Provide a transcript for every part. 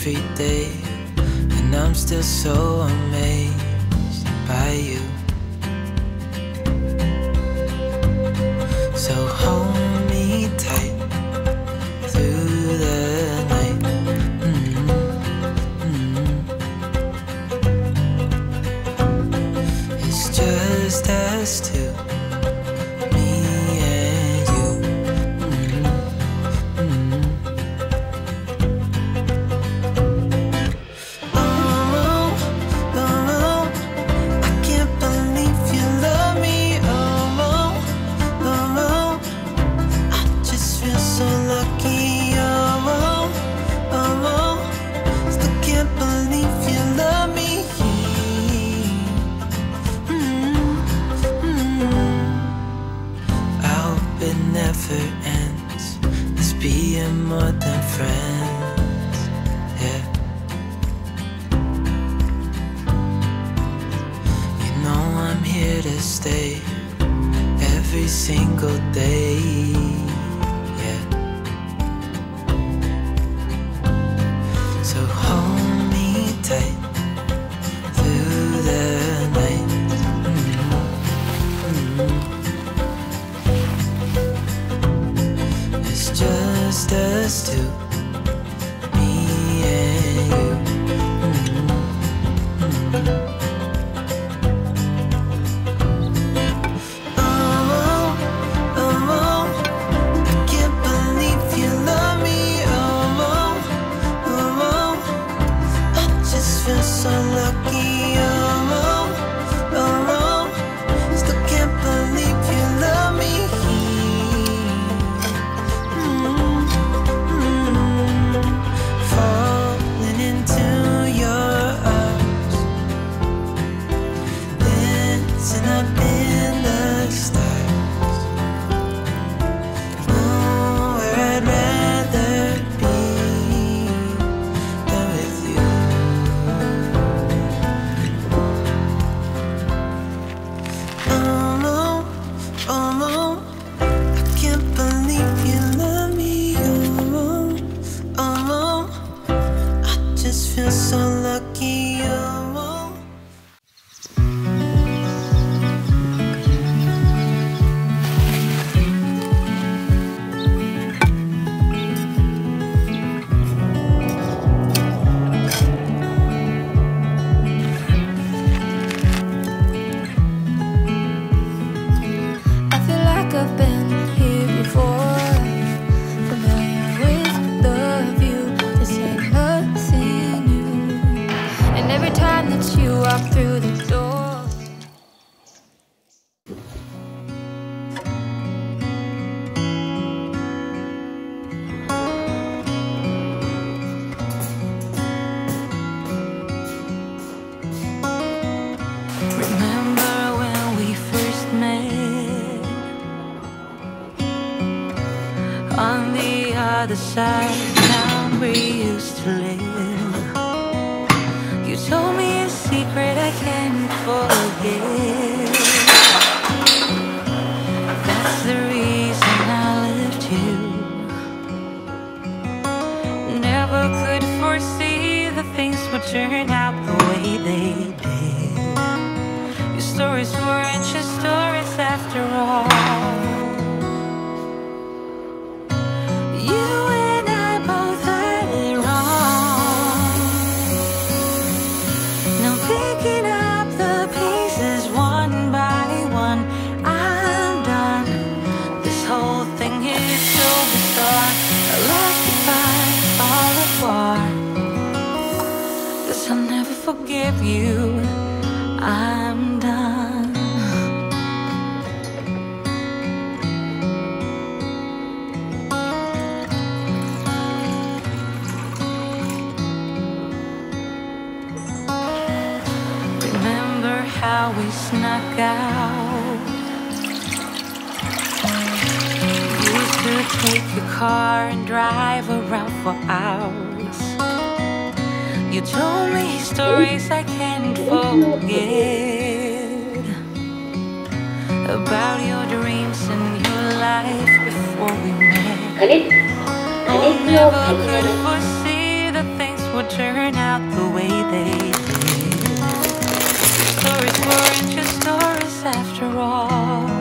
every day, and I'm still so amazed by you. So hold me tight through the night. Mm -hmm. Mm -hmm. It's just us two. single day. every time that you walk through the door. Remember when we first met On the other side, now we used to live told me a secret I can't forget. That's the reason I left you. Never could foresee the things would turn how we snuck out. You could take your car and drive around for hours. You told me stories I can't forget about your dreams and your life before we met. I never could foresee that things would turn out the way they did. Stories weren't just stories after all.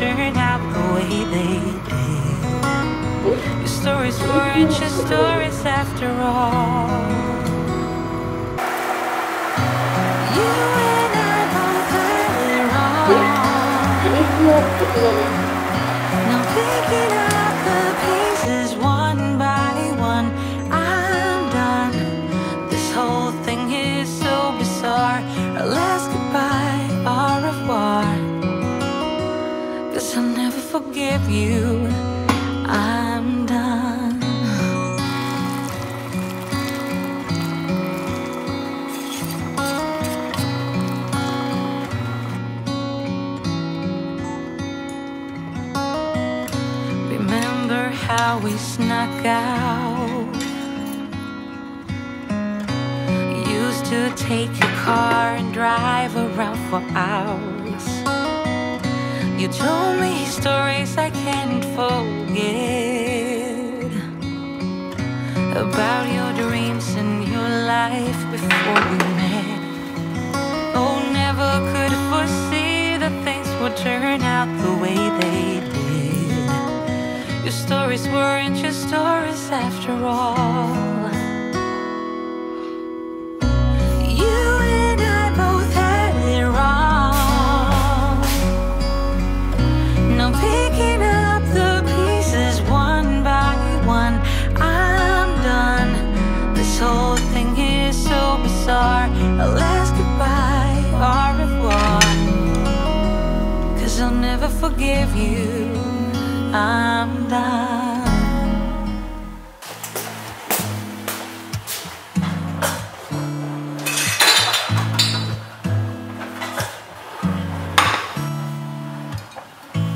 Turn out the way they did. Stories weren't just stories after all. You and I both wrong. Cause I'll never forgive you. I'm done. Remember how we snuck out? Used to take your car and drive around for hours. You told me stories I can't forget about your dreams and your life before we met. Oh, never could foresee that things would turn out the way they did. Your stories weren't just stories after all. I'll ask goodbye, au revoir. Cause I'll never forgive you. I'm done.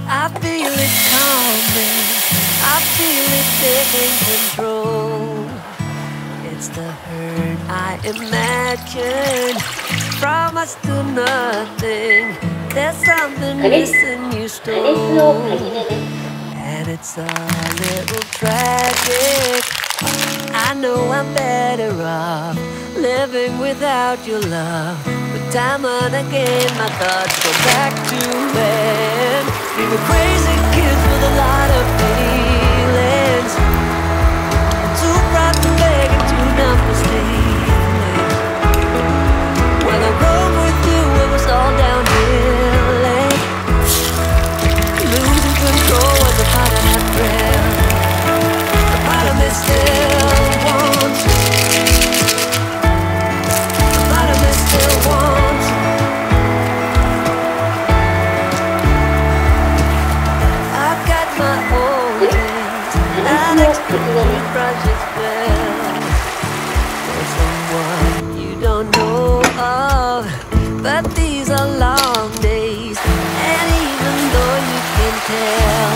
I feel it coming. I feel it taking control it's the hurt I imagine from us to nothing. There's something missing you stole, and it's a little tragic. I know I'm better off living without your love, but time and again my thoughts go back to when we were crazy kids with a lot of pain. But these are long days And even though you can tell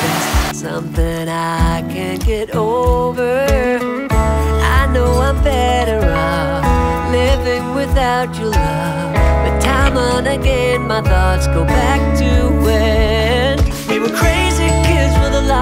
There's something I can't get over. I know I'm better off Living without your love. But time and again my thoughts go back to when We were crazy kids with a lot